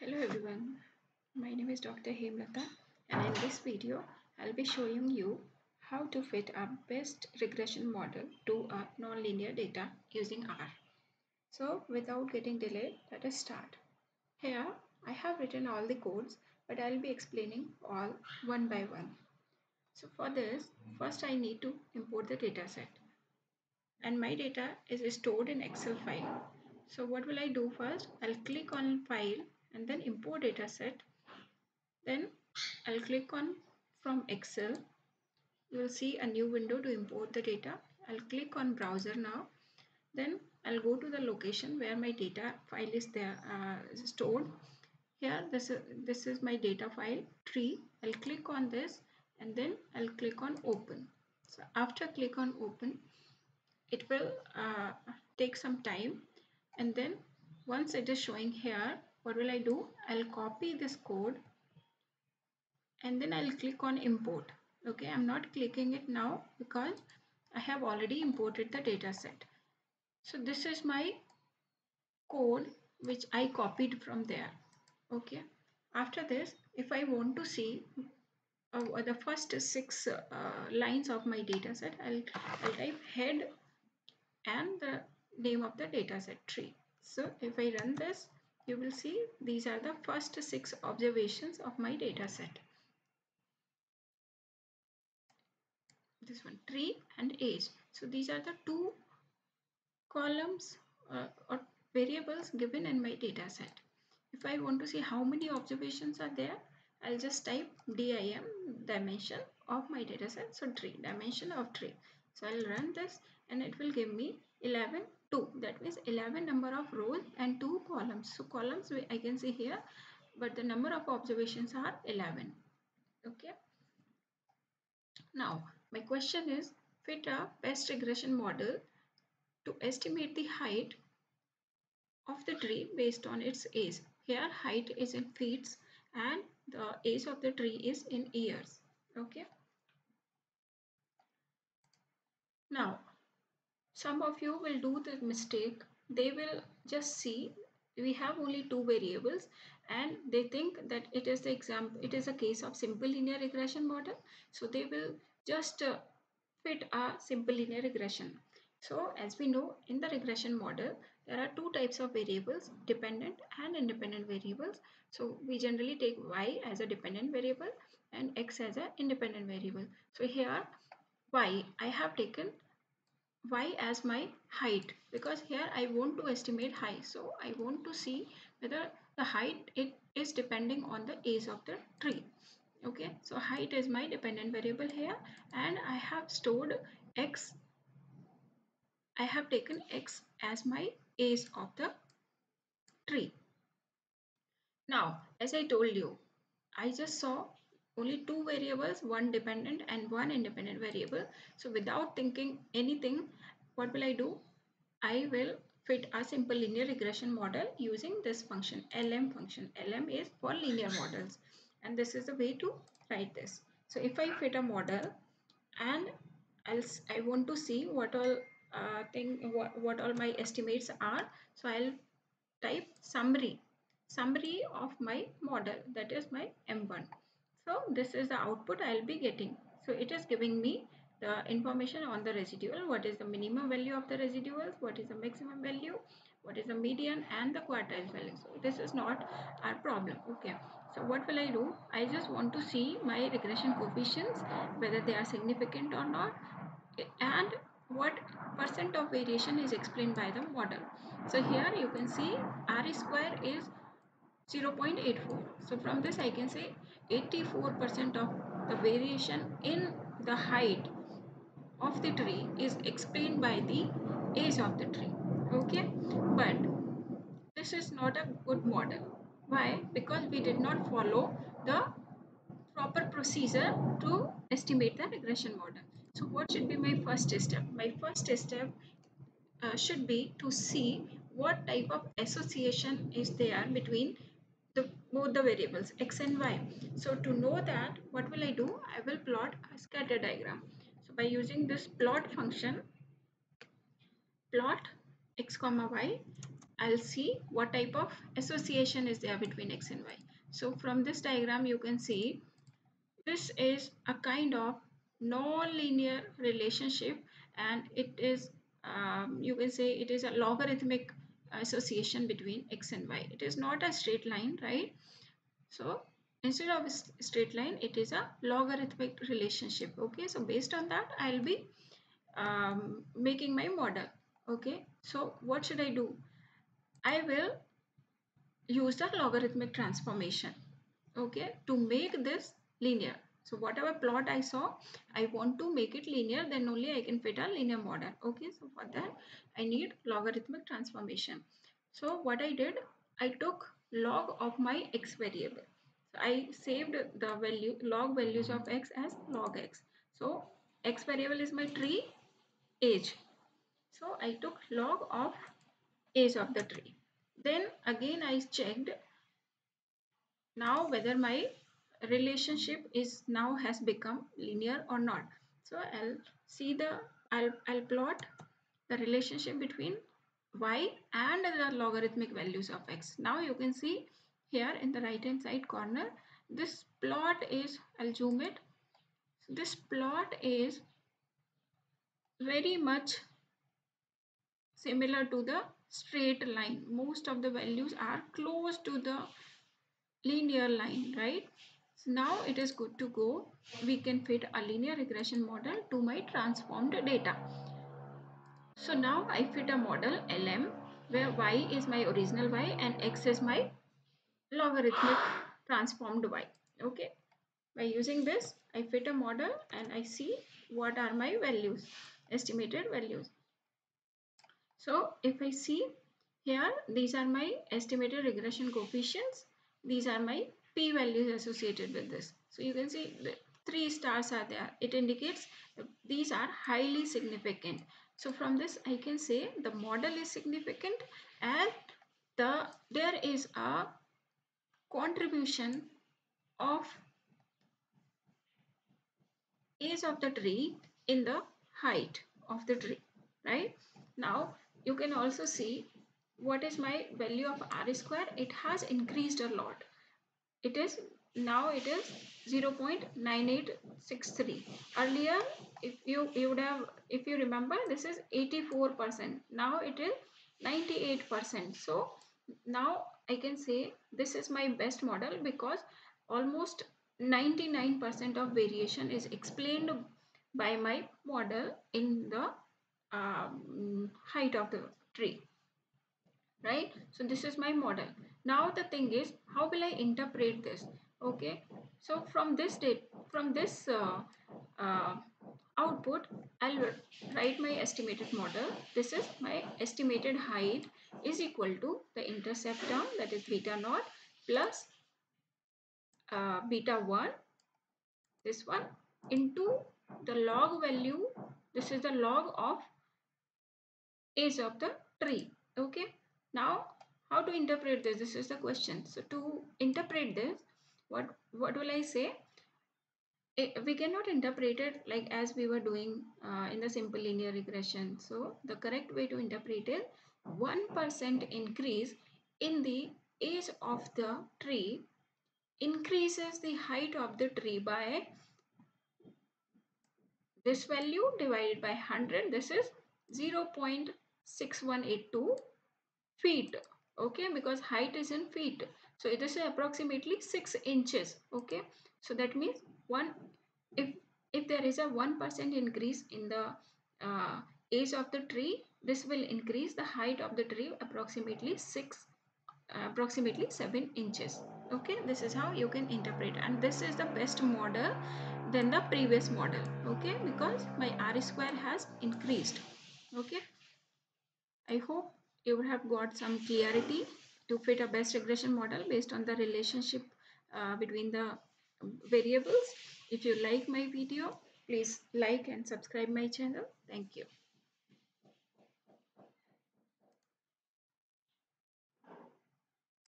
Hello everyone, my name is Dr. Hemlata and in this video I'll be showing you how to fit a best regression model to a nonlinear data using R. So without getting delayed, let us start. Here I have written all the codes but I'll be explaining all one by one. So for this, first I need to import the dataset and my data is stored in Excel file. So what will I do first? I'll click on file and then import dataset. Then I'll click on from Excel. You will see a new window to import the data. I'll click on browser now. Then I'll go to the location where my data file is there uh, stored. Here this is, this is my data file tree. I'll click on this and then I'll click on open. So after click on open, it will uh, take some time and then once it is showing here what will I do? I'll copy this code and then I'll click on import. Okay, I'm not clicking it now because I have already imported the data set. So this is my code which I copied from there. Okay, after this, if I want to see uh, the first six uh, lines of my data set, I'll, I'll type head and the name of the dataset tree. So if I run this, you will see these are the first six observations of my data set. This one tree and age. So these are the two columns uh, or variables given in my data set. If I want to see how many observations are there, I'll just type dim dimension of my data set. So tree dimension of tree. So I'll run this and it will give me 11 2 that means 11 number of rows and 2 columns. So columns I can see here but the number of observations are 11 okay. Now my question is fit a best regression model to estimate the height of the tree based on its age. Here height is in feet and the age of the tree is in years. Okay. Now some of you will do the mistake. They will just see we have only two variables and they think that it is the example it is a case of simple linear regression model. So they will just uh, fit a simple linear regression. So as we know in the regression model there are two types of variables dependent and independent variables. So we generally take y as a dependent variable and x as an independent variable. So here y i have taken y as my height because here I want to estimate height so I want to see whether the height it is depending on the age of the tree. Okay so height is my dependent variable here and I have stored x I have taken x as my age of the tree. Now as I told you I just saw only two variables one dependent and one independent variable. So without thinking anything what will I do? I will fit a simple linear regression model using this function LM function. LM is for linear models. And this is the way to write this. So if I fit a model and else I want to see what all uh, thing what, what all my estimates are so I'll type summary. Summary of my model that is my M1 so this is the output I'll be getting. So it is giving me the information on the residual. What is the minimum value of the residuals? What is the maximum value? What is the median and the quartile value? So this is not our problem. Okay. So what will I do? I just want to see my regression coefficients, whether they are significant or not and what percent of variation is explained by the model. So here you can see R square is 0.84. So from this I can say 84% of the variation in the height of the tree is explained by the age of the tree. Okay, but this is not a good model. Why? Because we did not follow the proper procedure to estimate the regression model. So what should be my first step? My first step uh, should be to see what type of association is there between the both the variables x and y. So to know that what will i do? I will plot a scatter diagram. So by using this plot function plot x comma y I'll see what type of association is there between x and y. So from this diagram you can see this is a kind of non-linear relationship and it is um, you can say it is a logarithmic association between x and y. It is not a straight line right. So instead of a straight line it is a logarithmic relationship okay so based on that I'll be um, making my model okay so what should I do I will use the logarithmic transformation okay to make this linear so whatever plot I saw I want to make it linear then only I can fit a linear model. Okay so for that I need logarithmic transformation. So what I did I took log of my x variable. So I saved the value log values of x as log x. So x variable is my tree age. So I took log of age of the tree. Then again I checked now whether my relationship is now has become linear or not. So I'll see the I'll, I'll plot the relationship between y and the logarithmic values of x. Now you can see here in the right hand side corner this plot is I'll zoom it. This plot is very much similar to the straight line. Most of the values are close to the linear line right so now it is good to go. We can fit a linear regression model to my transformed data. So now I fit a model LM where y is my original y and x is my logarithmic transformed y. Okay? By using this I fit a model and I see what are my values estimated values. So if I see here these are my estimated regression coefficients. These are my p values associated with this. So you can see the three stars are there. It indicates these are highly significant. So from this i can say the model is significant and the there is a contribution of age of the tree in the height of the tree right? Now you can also see what is my value of r square. It has increased a lot it is now it is 0.9863 earlier if you you would have if you remember this is 84 percent. Now it is 98 percent. So now i can say this is my best model because almost 99 percent of variation is explained by my model in the um, height of the tree right? So this is my model. Now the thing is how will i interpret this? Okay. So from this date from this uh, uh, output i'll write my estimated model. This is my estimated height is equal to the intercept term that is beta naught plus uh, beta 1 this one into the log value. This is the log of age of the tree. Okay now how to interpret this? This is the question. So to interpret this what what will i say? It, we cannot interpret it like as we were doing uh, in the simple linear regression. So the correct way to interpret is 1% increase in the age of the tree increases the height of the tree by this value divided by 100 this is 0.6182 feet okay? Because height is in feet. So it is approximately 6 inches okay? So that means one if if there is a 1% increase in the uh, age of the tree this will increase the height of the tree approximately 6 uh, approximately 7 inches okay? This is how you can interpret. And this is the best model than the previous model okay? Because my r square has increased okay? I hope you would have got some clarity to fit a best regression model based on the relationship uh, between the variables. If you like my video please like and subscribe my channel. Thank you